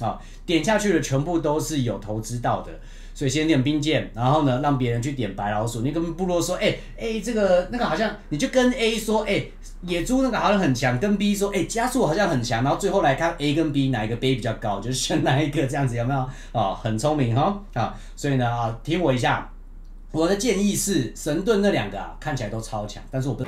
啊，点下去的全部都是有投资到的。所以先点兵谏，然后呢，让别人去点白老鼠。你跟部落说，哎、哎、这个那个好像，你就跟 A 说，哎、野猪那个好像很强，跟 B 说，哎、加速好像很强，然后最后来看 A 跟 B 哪一个 B 比较高，就是选哪一个这样子，有没有？啊，很聪明哈啊，所以呢啊，听我一下，我的建议是神盾那两个啊，看起来都超强，但是我不。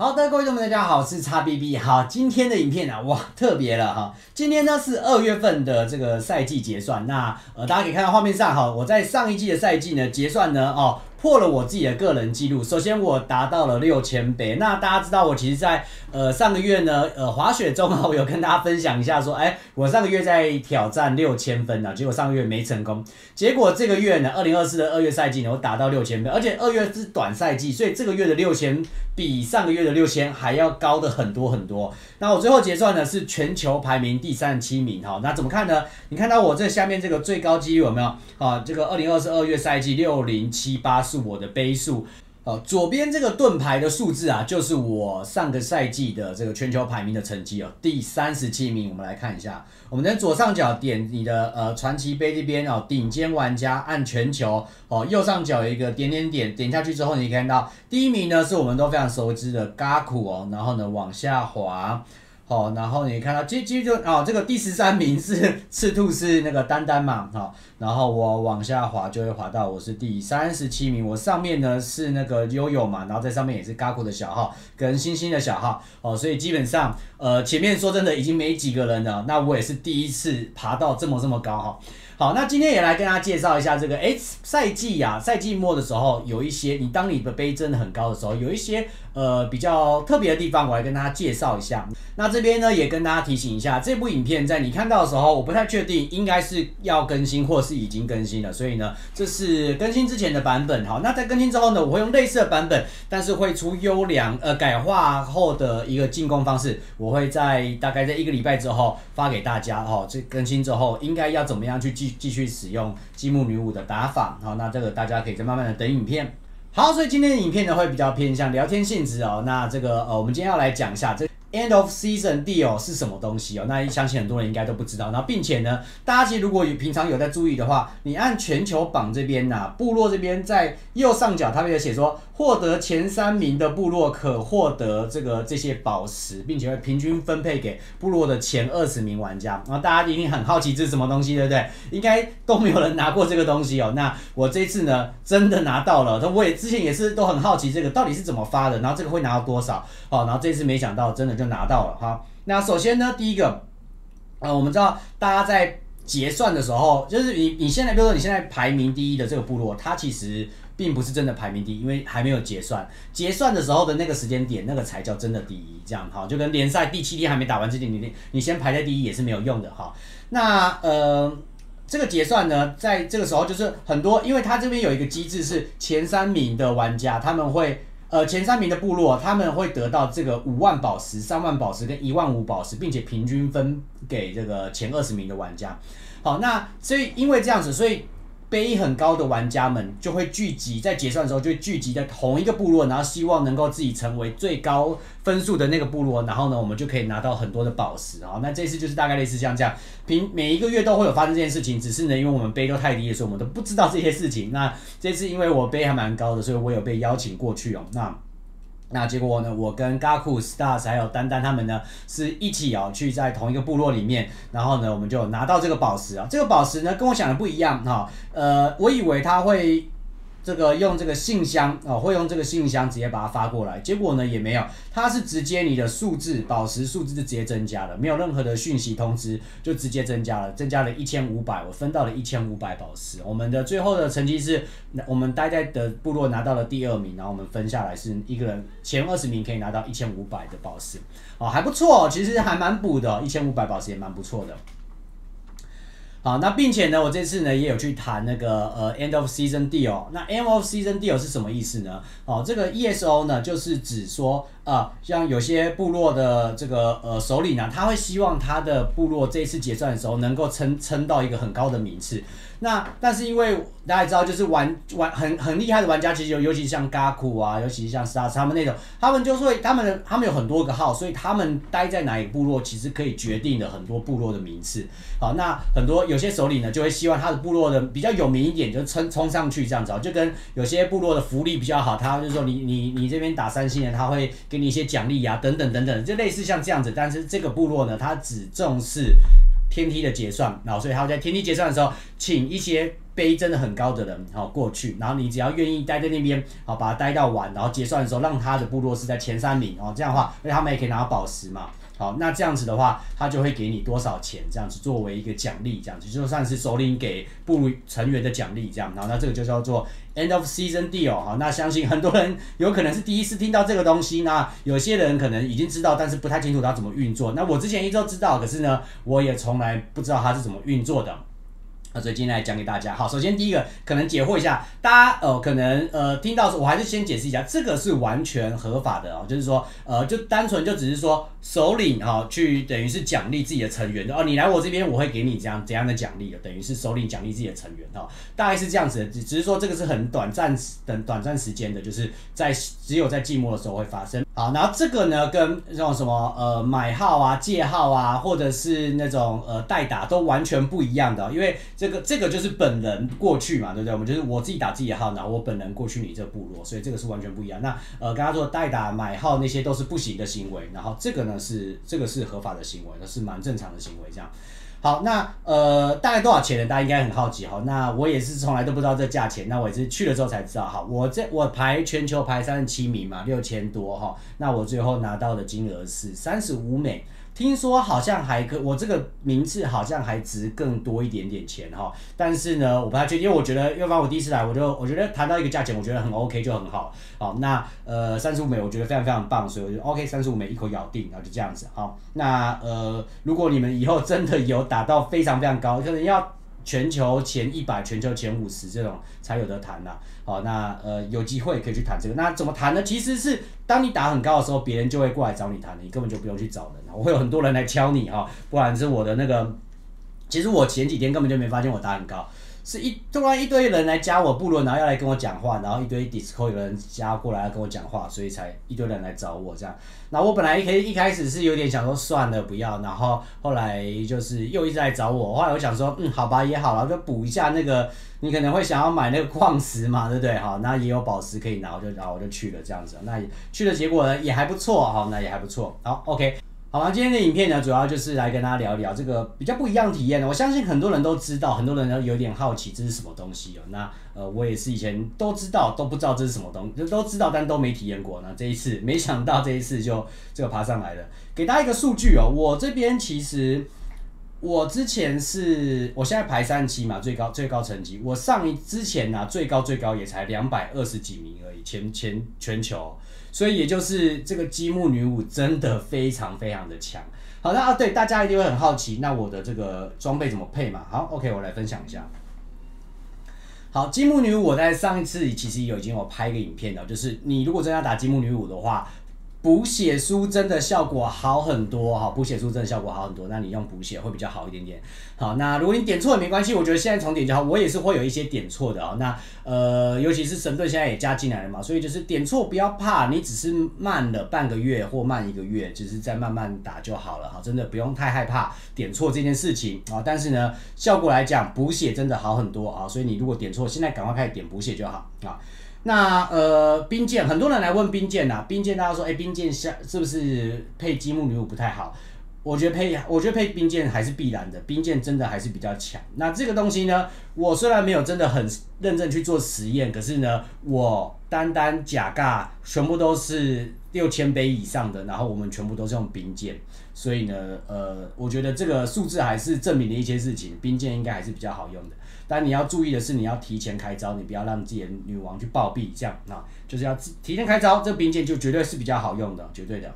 好的，各位同学们，大家好，我是叉 B B。好，今天的影片啊，哇，特别了哈。今天呢是二月份的这个赛季结算，那呃，大家可以看到画面上哈，我在上一季的赛季呢结算呢哦。破了我自己的个人记录，首先我达到了六千杯。那大家知道我其实在，呃上个月呢，呃滑雪中啊，我有跟大家分享一下说，哎，我上个月在挑战六千分呢，结果上个月没成功。结果这个月呢，二零二四的二月赛季呢，我达到六千分，而且二月是短赛季，所以这个月的六千比上个月的六千还要高的很多很多。那我最后结算呢是全球排名第三十七名哈，那怎么看呢？你看到我这下面这个最高纪录有没有？啊，这个二零二四二月赛季六零七八是我的杯数。哦，左边这个盾牌的数字啊，就是我上个赛季的这个全球排名的成绩哦，第三十七名。我们来看一下，我们在左上角点你的呃传奇杯这边哦，顶尖玩家按全球哦，右上角有一个点点点，点下去之后，你可以看到第一名呢是我们都非常熟知的 Gaku 哦，然后呢往下滑。哦，然后你看到接接就哦，这个第十三名是 赤兔是那个丹丹嘛，好、然后我往下滑就会滑到我是第三十七名，我上面呢是那个悠悠嘛，然后在上面也是 Gaku 的小号跟星星的小号，哦，所以基本上呃前面说真的已经没几个人了，那我也是第一次爬到这么这么高哈。好，那今天也来跟大家介绍一下这个，诶，赛季呀、赛季末的时候有一些，你当你的杯真的很高的时候，有一些呃比较特别的地方，我来跟大家介绍一下。那这边呢也跟大家提醒一下，这部影片在你看到的时候，我不太确定应该是要更新或是已经更新了，所以呢这是更新之前的版本。好，那在更新之后呢，我会用类似的版本，但是会出优良呃改化后的一个进攻方式，我会在大概在一个礼拜之后发给大家哦。这更新之后应该要怎么样去继继续使用积木女武的打法？好，那这个大家可以再慢慢的等影片。好，所以今天的影片呢会比较偏向聊天性质哦。那这个呃，我们今天要来讲一下这 end of season deal 是什么东西哦。那相信很多人应该都不知道。然后并且呢，大家其实如果有平常有在注意的话，你按全球榜这边呐、部落这边在右上角，它有写说获得前三名的部落可获得这个这些宝石，并且会平均分配给部落的前二十名玩家。然后大家一定很好奇这是什么东西，对不对？应该都没有人拿过这个东西哦。那我这次呢，真的拿到了。那我也之前也是都很好奇这个到底是怎么发的，然后这个会拿到多少？哦，然后这次没想到真的就拿到了哈。那首先呢，第一个，呃，我们知道大家在结算的时候，就是你你现在，比如说你现在排名第一的这个部落，它其实并不是真的排名第一，因为还没有结算。结算的时候的那个时间点，那个才叫真的第一，这样哈，就跟联赛第七天还没打完之前，你你先排在第一也是没有用的哈。那呃。这个结算呢，在这个时候就是很多，因为它这边有一个机制是前三名的玩家，他们会呃前三名的部落，他们会得到这个五万宝石、三万宝石跟一万五宝石，并且平均分给这个前二十名的玩家。好，那所以因为这样子，所以杯很高的玩家们就会聚集在结算的时候，就会聚集在同一个部落，然后希望能够自己成为最高分数的那个部落，然后呢，我们就可以拿到很多的宝石啊。那这次就是大概类似像这样，平每一个月都会有发生这件事情，只是呢，因为我们杯都太低，所以我们都不知道这些事情。那这次因为我杯还蛮高的，所以我有被邀请过去哦。那那结果呢？我跟 Gaku Stars 还有丹丹他们呢，是一起哦去在同一个部落里面，然后呢，我们就拿到这个宝石啊。这个宝石呢，跟我想的不一样哈、呃，我以为它会这个用这个信箱哦，会用这个信箱直接把它发过来，结果呢也没有，它是直接你的数字宝石数字就直接增加了，没有任何的讯息通知，就直接增加了，增加了一千五百，我分到了一千五百宝石。我们的最后的成绩是，我们待在的部落拿到了第二名，然后我们分下来是一个人前二十名可以拿到一千五百的宝石，哦，还不错、其实还蛮补的、哦，一千五百宝石也蛮不错的。好，那并且呢，我这次呢也有去谈那个呃 end of season deal。那 end of season deal 是什么意思呢？哦，这个 ESO 呢就是指说，啊，像有些部落的这个呃首领呢，他会希望他的部落这一次结算的时候能够撑撑到一个很高的名次。那但是因为大家知道，就是玩玩很很厉害的玩家，其实尤尤其像 Gaku 啊，尤其像 Star 他们那种，他们就会他们的他们有很多个号，所以他们待在哪一部落，其实可以决定了很多部落的名次。好，那很多有些首领呢，就会希望他的部落的比较有名一点，就冲冲上去这样子哦，就跟有些部落的福利比较好，他就是说你你你这边打三星的，他会给你一些奖励啊，等等等等，就类似像这样子。但是这个部落呢，它只重视天梯的结算，然后所以他会在天梯结算的时候，请一些杯真的很高的人好、过去，然后你只要愿意待在那边，好把它待到完，然后结算的时候让他的部落是在前三名哦，这样的话，而且他们也可以拿到宝石嘛。好，那这样子的话，他就会给你多少钱，这样子作为一个奖励，这样子就算是首领给部落成员的奖励，这样，然后那这个就叫做 end of season deal 好，那相信很多人有可能是第一次听到这个东西，那有些人可能已经知道，但是不太清楚它怎么运作。那我之前一直都知道，可是呢，我也从来不知道它是怎么运作的。所以今天来讲给大家。好，首先第一个可能解惑一下，大家呃可能呃听到，我还是先解释一下，这个是完全合法的哦，就是说呃就单纯就只是说首领哈、去等于是奖励自己的成员哦，你来我这边我会给你这样怎样的奖励的等于是首领奖励自己的成员哦、大概是这样子的，只只是说这个是很短暂等短暂时间的，就是在只有在寂寞的时候会发生。好，然后这个呢跟那种什么呃买号啊、借号啊，或者是那种呃代打都完全不一样的，因为这这个这个就是本人过去嘛，对不对？我们就是我自己打自己的号，然后我本人过去你这部落，所以这个是完全不一样。那呃，刚刚说代打买号那些都是不行的行为，然后这个呢是这个是合法的行为，那是蛮正常的行为，这样。好，那呃，大概多少钱呢？大家应该很好奇哈。那我也是从来都不知道这价钱，那我也是去了之后才知道。好，我这我排全球排三十七名嘛，六千多哈。那我最后拿到的金额是三十五美。听说好像还可，我这个名次好像还值更多一点点钱哈，但是呢，我不太确定，因为我觉得，要不然我第一次来，我就我觉得谈到一个价钱，我觉得很 OK 就很好，好，那呃三十五美我觉得非常非常棒，所以我就 OK 三十五美一口咬定，然后就这样子，好，那呃如果你们以后真的有打到非常非常高，可能要全球前一百、全球前五十这种才有的谈啦。好，那呃有机会可以去谈这个。那怎么谈呢？其实是当你打很高的时候，别人就会过来找你谈，你根本就不用去找人，我会有很多人来敲你哈。不然是我的那个，其实我前几天根本就没发现我打很高。是一突然一堆人来加我部落，然后要来跟我讲话，然后一堆 Discord 有人加过来要跟我讲话，所以才一堆人来找我这样。那我本来一开一开始是有点想说算了不要，然后后来就是又一直来找我，后来我想说嗯好吧也好了，就补一下那个你可能会想要买那个矿石嘛，对不对？好，那也有宝石可以拿，我就然后我就去了这样子。那去的结果呢也还不错哈，那也还不错。好，OK。好了，今天的影片呢，主要就是来跟大家聊聊这个比较不一样体验的。我相信很多人都知道，很多人都有点好奇这是什么东西哦。那呃，我也是以前都知道，都不知道这是什么东西，都知道但都没体验过。那这一次没想到这一次就这个爬上来了。给大家一个数据哦，我这边其实我之前是我现在排三期嘛，最高最高成绩，我上一之前呢、最高最高也才两百二十几名而已，前前全球。所以也就是这个积木女武真的非常非常的强。好，那啊对，大家一定会很好奇，那我的这个装备怎么配嘛？好，OK，我来分享一下。好，积木女武我在上一次其实有已经有拍一个影片了，就是你如果真的要打积木女武的话，补血书真的效果好很多哈，补血书真的效果好很多，那你用补血会比较好一点点。好，那如果你点错也没关系，我觉得现在重点就好，我也是会有一些点错的啊。那呃，尤其是神盾现在也加进来了嘛，所以就是点错不要怕，你只是慢了半个月或慢一个月，就是再慢慢打就好了哈，真的不用太害怕点错这件事情啊。但是呢，效果来讲补血真的好很多啊，所以你如果点错，现在赶快开始点补血就好啊。那呃，冰剑很多人来问冰剑呐、冰剑大家说，哎、冰剑下是不是配积木女武不太好？我觉得配，我觉得配冰剑还是必然的，冰剑真的还是比较强。那这个东西呢，我虽然没有真的很认真去做实验，可是呢，我单单甲尬全部都是六千杯以上的，然后我们全部都是用冰剑，所以呢，呃，我觉得这个数字还是证明了一些事情，冰剑应该还是比较好用的。但你要注意的是，你要提前开招，你不要让自己的女王去暴毙，这样啊，就是要提前开招，这个兵剑就绝对是比较好用的，绝对的。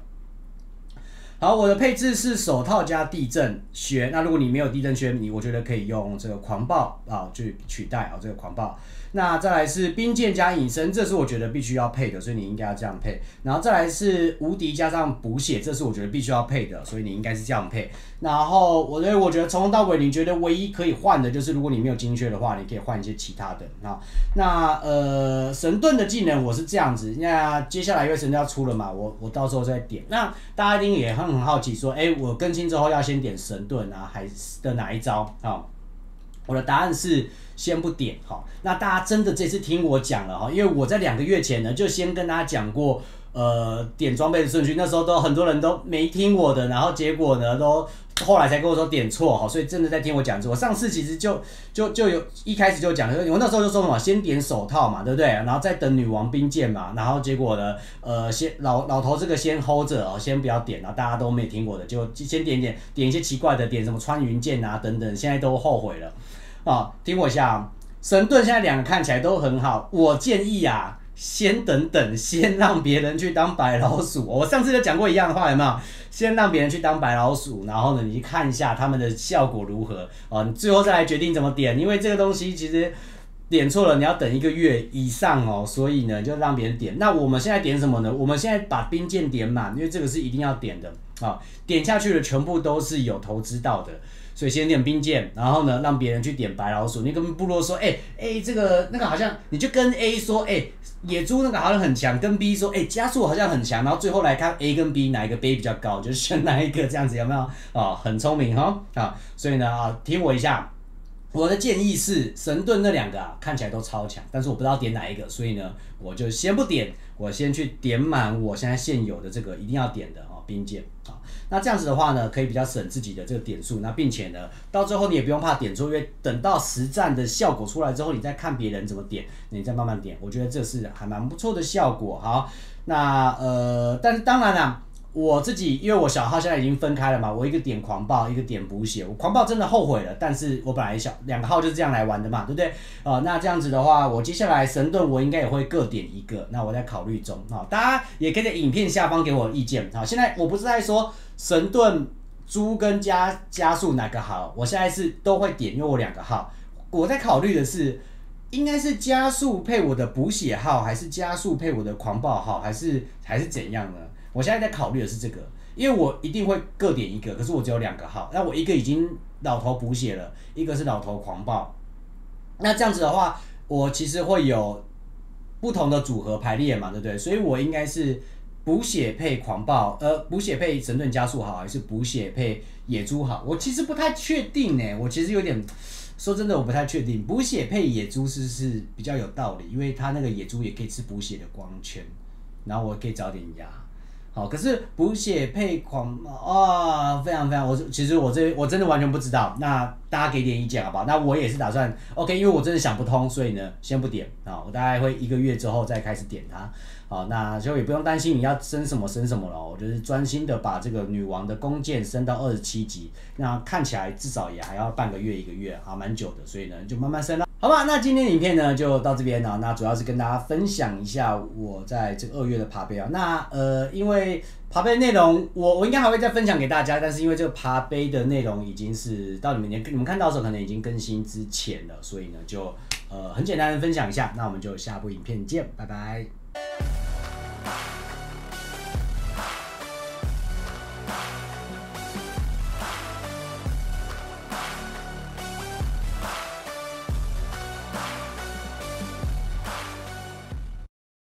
好，我的配置是手套加地震靴。那如果你没有地震靴，你我觉得可以用这个狂暴啊去取代啊这个狂暴。那再来是冰剑加隐身，这是我觉得必须要配的，所以你应该要这样配。然后再来是无敌加上补血，这是我觉得必须要配的，所以你应该是这样配。然后我觉得，我觉得从头到尾，你觉得唯一可以换的就是，如果你没有精血的话，你可以换一些其他的啊。那呃，神盾的技能我是这样子，那接下来因为神盾要出了嘛，我我到时候再点。那大家一定也很很好奇，说，哎，我更新之后要先点神盾啊，还是的哪一招啊？我的答案是先不点哈。那大家真的这次听我讲了哈，因为我在两个月前呢就先跟大家讲过，呃，点装备的顺序，那时候都很多人都没听我的，然后结果呢都后来才跟我说点错哈，所以真的在听我讲错。我上次其实就就就有一开始就讲，我那时候就说什么先点手套嘛，对不对？然后再等女王兵剑嘛，然后结果呢，呃，先老老头这个先 hold 着哦，先不要点，然后大家都没听过的，就先点点点一些奇怪的，点什么穿云箭啊等等，现在都后悔了。啊，听我一下啊，神盾现在两个看起来都很好，我建议啊，先等等，先让别人去当白老鼠。我上次就讲过一样的话，有没有？先让别人去当白老鼠，然后呢，你去看一下他们的效果如何啊？你最后再来决定怎么点，因为这个东西其实点错了，你要等一个月以上哦。所以呢，就让别人点。那我们现在点什么呢？我们现在把兵舰点满，因为这个是一定要点的啊。点下去的全部都是有投资到的。所以先点兵剑，然后呢，让别人去点白老鼠。你跟部落说，哎、哎、这个那个好像，你就跟 A 说，哎、野猪那个好像很强，跟 B 说，哎、加速好像很强，然后最后来看 A 跟 B 哪一个 B 比较高，就选哪一个，这样子有没有？哦，很聪明哈啊，所以呢啊，听我一下。我的建议是神盾那两个啊，看起来都超强，但是我不知道点哪一个，所以呢，我就先不点，我先去点满我现在现有的这个一定要点的哦，兵剑啊。那这样子的话呢，可以比较省自己的这个点数，那并且呢，到最后你也不用怕点错，因为等到实战的效果出来之后，你再看别人怎么点，你再慢慢点，我觉得这是还蛮不错的效果。好，那呃，但是当然啦。我自己，因为我小号现在已经分开了嘛，我一个点狂暴，一个点补血。我狂暴真的后悔了，但是我本来小两个号就是这样来玩的嘛，对不对？啊、那这样子的话，我接下来神盾我应该也会各点一个，那我在考虑中啊、大家也可以在影片下方给我意见啊、现在我不是在说神盾猪跟加加速哪个好，我现在是都会点，因为我两个号，我在考虑的是。应该是加速配我的补血号，还是加速配我的狂暴号，还是还是怎样呢？我现在在考虑的是这个，因为我一定会各点一个，可是我只有两个号，那我一个已经老头补血了，一个是老头狂暴，那这样子的话，我其实会有不同的组合排列嘛，对不对？所以我应该是补血配狂暴，呃，补血配神盾加速好，还是补血配野猪好？我其实不太确定呢，我其实有点。说真的，我不太确定补血配野猪是是比较有道理，因为它那个野猪也可以吃补血的光圈，然后我可以早点压。好，可是补血配狂啊、非常非常，我其实我这我真的完全不知道，那大家给点意见好不好？那我也是打算 OK，因为我真的想不通，所以呢先不点啊，我大概会一个月之后再开始点它。好，那就也不用担心你要升什么升什么了，我就是专心的把这个女王的弓箭升到二十七级，那看起来至少也还要半个月一个月，还蛮久的，所以呢就慢慢升了。好吧，那今天的影片呢就到这边了。那主要是跟大家分享一下我在这个二月的爬杯啊。那呃，因为爬杯内容我我应该还会再分享给大家，但是因为这个爬杯的内容已经是到你们年你们看到的时候可能已经更新之前了，所以呢就呃很简单的分享一下。那我们就下部影片见，拜拜。